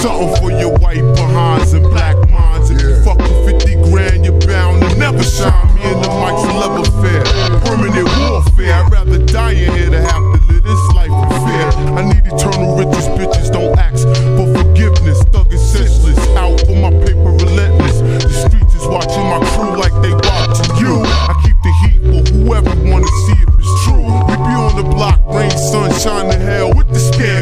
Something for your white behinds and black minds. If you fuck with 50 grand, you're bound to never shine. Me and the mic's a love affair. Permanent warfare. I'd rather die in here than have to live this life in fear. I need eternal riches, bitches don't ask for forgiveness. Thug is senseless. Out for my paper relentless. The streets is watching my crew like they watching you. I keep the heat for whoever wanna see if it's true. We be on the block, rain, sunshine, and hell with the scale.